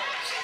Yeah.